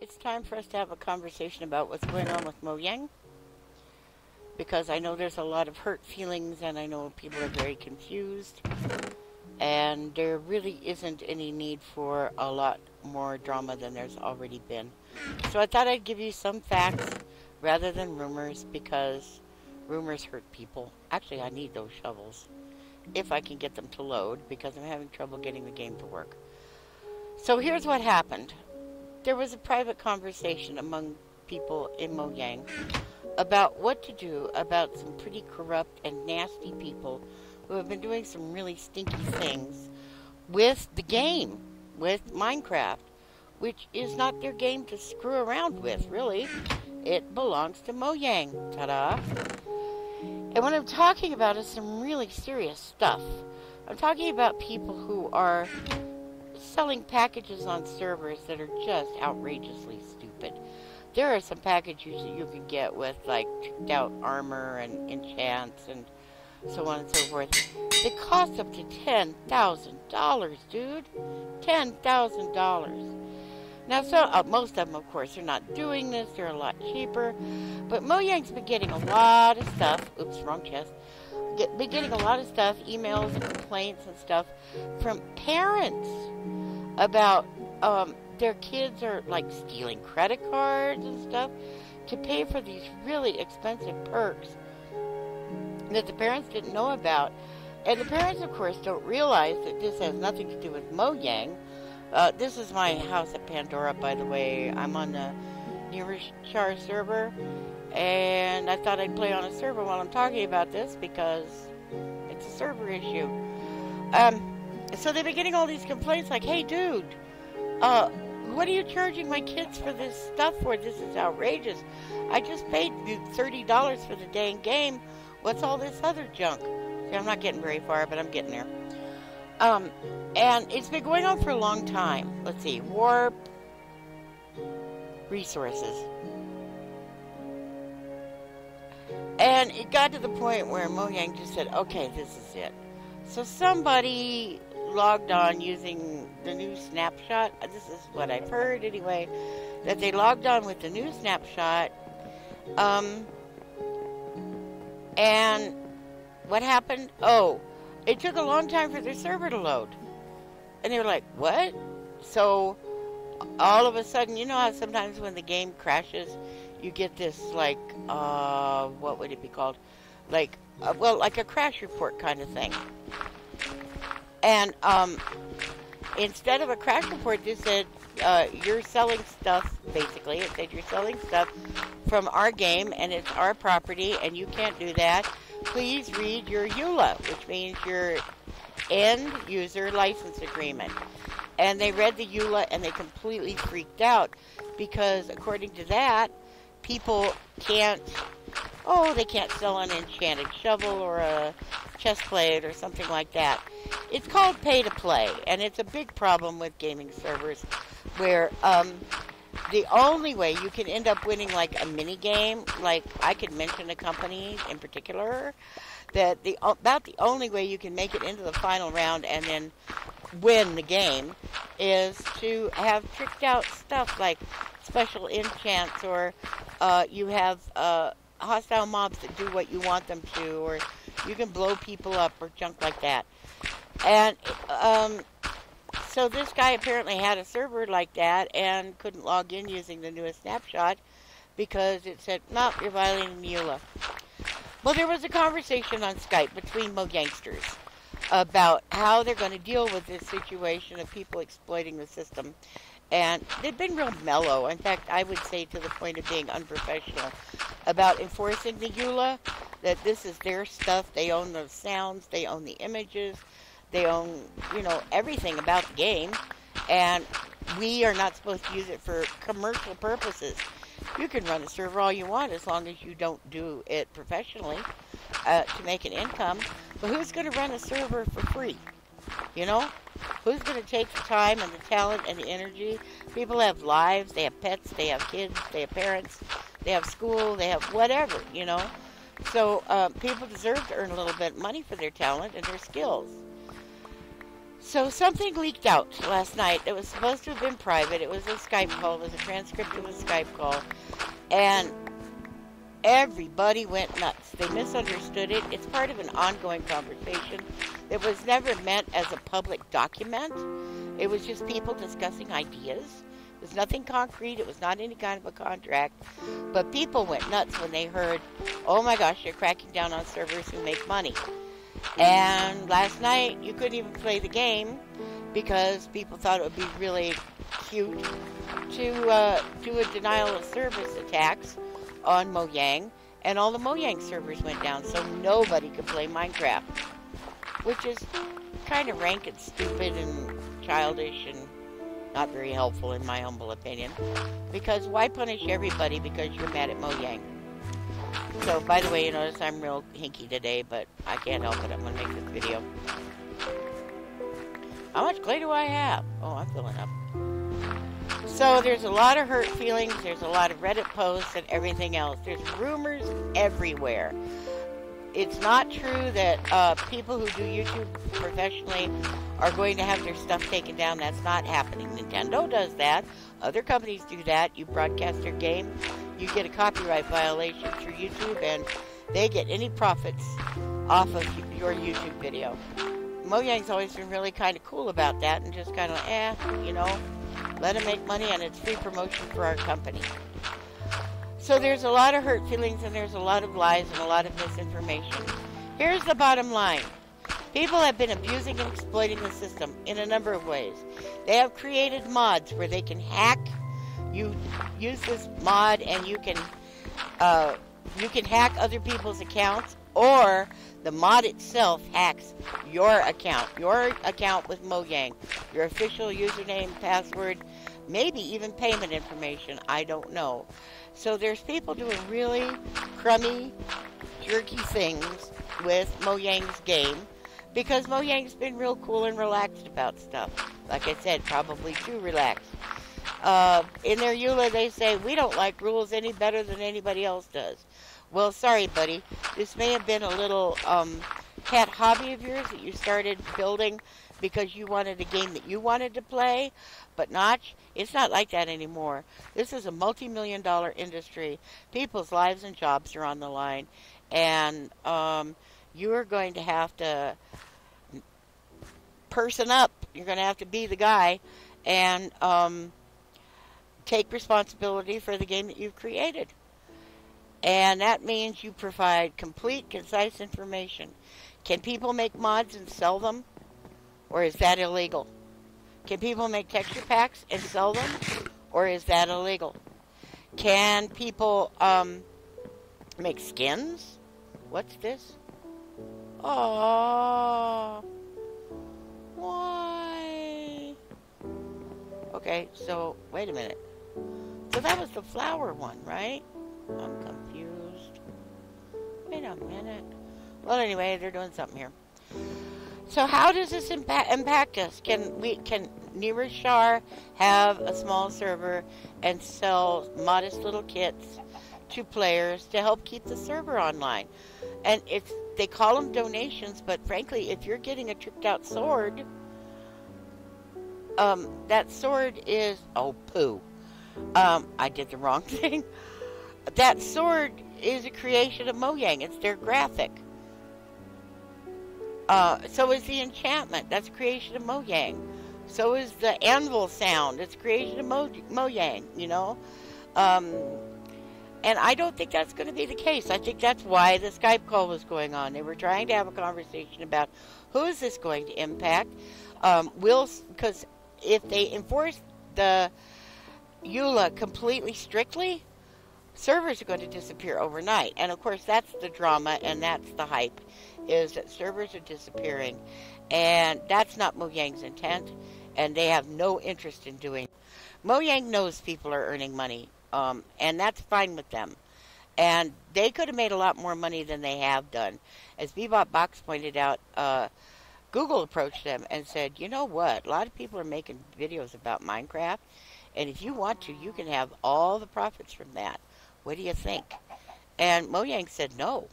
It's time for us to have a conversation about what's going on with Mojang. Because I know there's a lot of hurt feelings and I know people are very confused. And there really isn't any need for a lot more drama than there's already been. So I thought I'd give you some facts rather than rumors because rumors hurt people. Actually, I need those shovels if I can get them to load because I'm having trouble getting the game to work. So here's what happened. There was a private conversation among people in Mojang about what to do about some pretty corrupt and nasty people who have been doing some really stinky things with the game, with Minecraft, which is not their game to screw around with, really. It belongs to Mojang. Ta-da. And what I'm talking about is some really serious stuff. I'm talking about people who are selling packages on servers that are just outrageously stupid. There are some packages that you can get with like tricked out armor and enchants and so on and so forth. They cost up to $10,000, dude. $10,000. Now, so uh, most of them, of course, are not doing this. They're a lot cheaper. But Mojang's been getting a lot of stuff. Oops, wrong chest. Get, been getting a lot of stuff, emails and complaints and stuff from parents about um, their kids are like stealing credit cards and stuff to pay for these really expensive perks that the parents didn't know about. And the parents, of course, don't realize that this has nothing to do with Mojang uh, this is my house at Pandora, by the way. I'm on the nearest Char server, and I thought I'd play on a server while I'm talking about this because it's a server issue. Um, so they've been getting all these complaints like, hey, dude, uh, what are you charging my kids for this stuff for? This is outrageous. I just paid you $30 for the dang game. What's all this other junk? See, I'm not getting very far, but I'm getting there. Um, and it's been going on for a long time. Let's see, warp resources. And it got to the point where Mojang just said, okay, this is it. So somebody logged on using the new snapshot. This is what I've heard anyway. That they logged on with the new snapshot. Um, and what happened? Oh, it took a long time for their server to load. And they were like, what? So all of a sudden, you know how sometimes when the game crashes, you get this, like, uh, what would it be called? Like, uh, well, like a crash report kind of thing. And um, instead of a crash report, this said, uh, you're selling stuff, basically. It said you're selling stuff from our game, and it's our property, and you can't do that please read your EULA, which means your end user license agreement. And they read the EULA and they completely freaked out because, according to that, people can't, oh, they can't sell an enchanted shovel or a chest plate or something like that. It's called pay to play, and it's a big problem with gaming servers where um, the only way you can end up winning like a mini game, like I could mention a company in particular, that the about the only way you can make it into the final round and then win the game is to have tricked out stuff like special enchants or uh, you have uh, hostile mobs that do what you want them to or you can blow people up or junk like that. And um, so this guy apparently had a server like that and couldn't log in using the newest snapshot because it said, no, you're violating EULA. Well, there was a conversation on Skype between Mojangsters about how they're going to deal with this situation of people exploiting the system. And they've been real mellow. In fact, I would say to the point of being unprofessional about enforcing the EULA, that this is their stuff. They own the sounds, they own the images, they own, you know, everything about the game, and we are not supposed to use it for commercial purposes. You can run a server all you want as long as you don't do it professionally uh, to make an income. But who's going to run a server for free? You know? Who's going to take the time and the talent and the energy? People have lives, they have pets, they have kids, they have parents, they have school, they have whatever, you know? So uh, people deserve to earn a little bit of money for their talent and their skills. So something leaked out last night. It was supposed to have been private. It was a Skype call. It was a transcript of a Skype call. And everybody went nuts. They misunderstood it. It's part of an ongoing conversation that was never meant as a public document. It was just people discussing ideas. It was nothing concrete. It was not any kind of a contract. But people went nuts when they heard, oh my gosh, they're cracking down on servers who make money. And last night, you couldn't even play the game because people thought it would be really cute to uh, do a denial of service attacks on Mojang, and all the Mojang servers went down, so nobody could play Minecraft, which is kind of rank and stupid and childish and not very helpful in my humble opinion. Because why punish everybody because you're mad at Mojang? So, by the way, you notice I'm real hinky today, but I can't help it. I'm going to make this video. How much clay do I have? Oh, I'm filling up. So there's a lot of hurt feelings. There's a lot of Reddit posts and everything else. There's rumors everywhere. It's not true that uh, people who do YouTube professionally are going to have their stuff taken down. That's not happening. Nintendo does that. Other companies do that. You broadcast your game, you get a copyright violation through YouTube, and they get any profits off of your YouTube video. Mojang's always been really kind of cool about that and just kind of, eh, you know, let them make money and it's free promotion for our company. So there's a lot of hurt feelings and there's a lot of lies and a lot of misinformation. Here's the bottom line. People have been abusing and exploiting the system in a number of ways. They have created mods where they can hack. You use this mod and you can uh, you can hack other people's accounts or the mod itself hacks your account, your account with Mojang, your official username, password, maybe even payment information. I don't know. So there's people doing really crummy, jerky things with Mojang's game because Mojang's been real cool and relaxed about stuff. Like I said, probably too relaxed. Uh, in their EULA, they say, we don't like rules any better than anybody else does. Well, sorry, buddy. This may have been a little um, cat hobby of yours that you started building because you wanted a game that you wanted to play, but Notch, it's not like that anymore. This is a multi-million dollar industry. People's lives and jobs are on the line, and um, you are going to have to person up. You're going to have to be the guy and um, take responsibility for the game that you've created. And that means you provide complete, concise information. Can people make mods and sell them? Or is that illegal? Can people make texture packs and sell them? Or is that illegal? Can people um, make skins? What's this? Oh, why? Okay, so wait a minute. So that was the flower one, right? I'm confused. Wait a minute. Well, anyway, they're doing something here. So, how does this impact, impact us? Can we can Neeraj have a small server and sell modest little kits to players to help keep the server online? And it's they call them donations, but frankly, if you're getting a tricked out sword, um, that sword is oh poo. Um, I did the wrong thing that sword is a creation of Mojang. It's their graphic. Uh, so is the enchantment. That's creation of Mojang. So is the anvil sound. It's creation of Mo- Mojang, you know? Um, and I don't think that's going to be the case. I think that's why the Skype call was going on. They were trying to have a conversation about who is this going to impact. Um, will because if they enforce the EULA completely strictly, servers are going to disappear overnight. And of course, that's the drama and that's the hype is that servers are disappearing. And that's not Mojang's intent. And they have no interest in doing. Mojang knows people are earning money. Um, and that's fine with them. And they could have made a lot more money than they have done. As Bebop Vox pointed out, uh, Google approached them and said, you know what? A lot of people are making videos about Minecraft. And if you want to, you can have all the profits from that. What do you think? And Mojang said, no.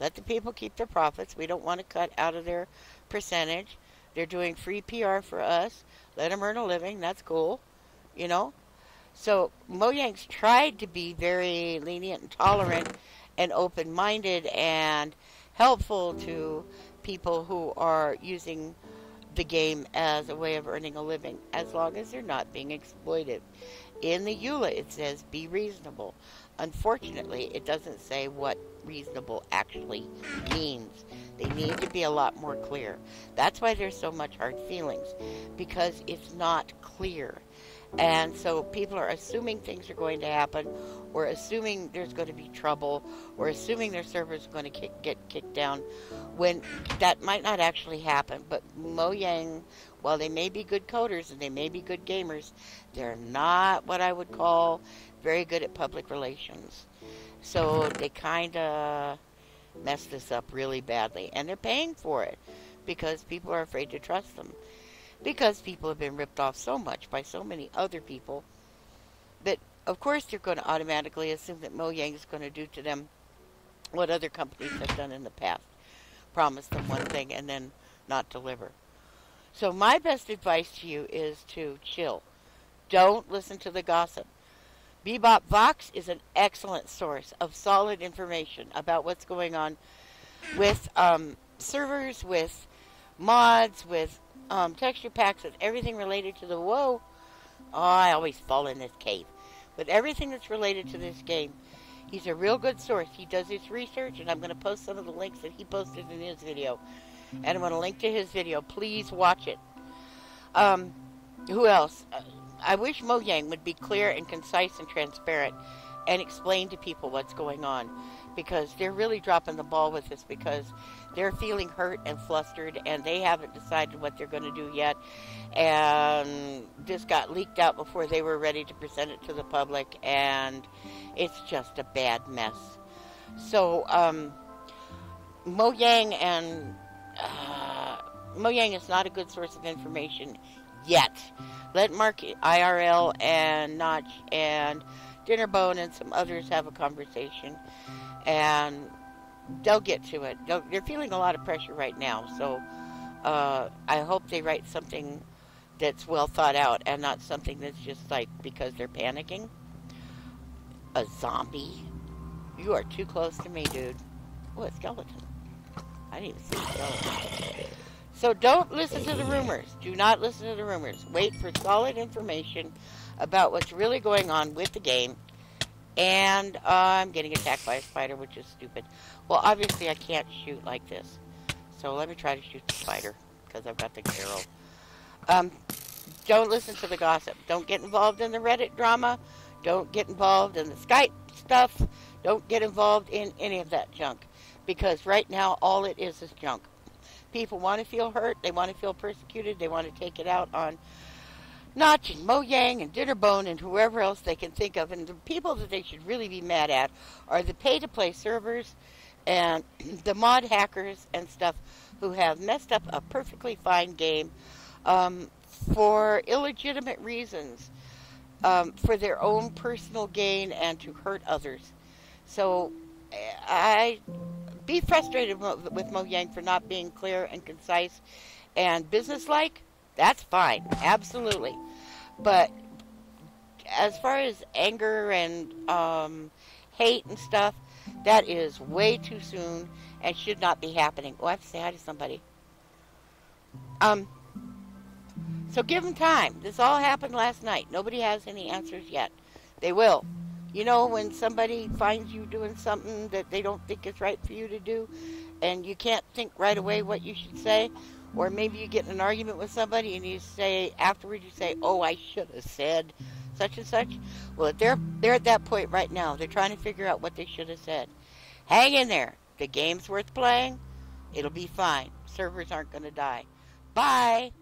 Let the people keep their profits. We don't want to cut out of their percentage. They're doing free PR for us. Let them earn a living. That's cool, you know. So Mojang's tried to be very lenient and tolerant and open-minded and helpful to people who are using the game as a way of earning a living, as long as they're not being exploited. In the EULA, it says be reasonable. Unfortunately, it doesn't say what reasonable actually means. They need to be a lot more clear. That's why there's so much hard feelings, because it's not clear. And so people are assuming things are going to happen, or assuming there's going to be trouble, or assuming their servers are going to kick, get kicked down, when that might not actually happen. But Mojang, while they may be good coders and they may be good gamers, they're not what I would call very good at public relations. So they kind of messed this up really badly, and they're paying for it because people are afraid to trust them because people have been ripped off so much by so many other people that, of course, they're going to automatically assume that Mojang is going to do to them what other companies have done in the past promise them one thing and then not deliver. So, my best advice to you is to chill. Don't listen to the gossip. Bebop Vox is an excellent source of solid information about what's going on with um, servers, with mods, with um, texture packs with everything related to the whoa. Oh, I always fall in this cave. But everything that's related to this game, he's a real good source. He does his research, and I'm going to post some of the links that he posted in his video. And I'm going to link to his video. Please watch it. Um, who else? Uh, I wish Mojang would be clear and concise and transparent and explain to people what's going on because they're really dropping the ball with this because they're feeling hurt and flustered and they haven't decided what they're going to do yet. And this got leaked out before they were ready to present it to the public and it's just a bad mess. So um, mojang and uh, mojang is not a good source of information yet let mark irl and notch and dinnerbone and some others have a conversation and they'll get to it. they are feeling a lot of pressure right now, so uh, I hope they write something that's well thought out and not something that's just like because they're panicking. A zombie? You are too close to me, dude. Oh, a skeleton. I didn't even see a skeleton. So don't listen to the rumors. Do not listen to the rumors. Wait for solid information about what's really going on with the game and uh, I'm getting attacked by a spider, which is stupid. Well, obviously I can't shoot like this. So let me try to shoot the spider, because I've got the arrow. Um, don't listen to the gossip. Don't get involved in the Reddit drama. Don't get involved in the Skype stuff. Don't get involved in any of that junk. Because right now, all it is is junk. People want to feel hurt. They want to feel persecuted. They want to take it out on Notch and Mojang and Dinnerbone and whoever else they can think of. And the people that they should really be mad at are the pay to play servers and the mod hackers and stuff who have messed up a perfectly fine game um, for illegitimate reasons, um, for their own personal gain and to hurt others. So I be frustrated with Mojang for not being clear and concise and businesslike. That's fine, absolutely. But as far as anger and um, hate and stuff, that is way too soon and should not be happening. Oh, I have to say hi to somebody. Um, so give them time. This all happened last night. Nobody has any answers yet. They will. You know, when somebody finds you doing something that they don't think is right for you to do, and you can't think right away what you should say, or maybe you get in an argument with somebody and you say afterwards you say, "Oh, I should have said such and such." Well, they're they're at that point right now. They're trying to figure out what they should have said. Hang in there. The game's worth playing. It'll be fine. Servers aren't going to die. Bye.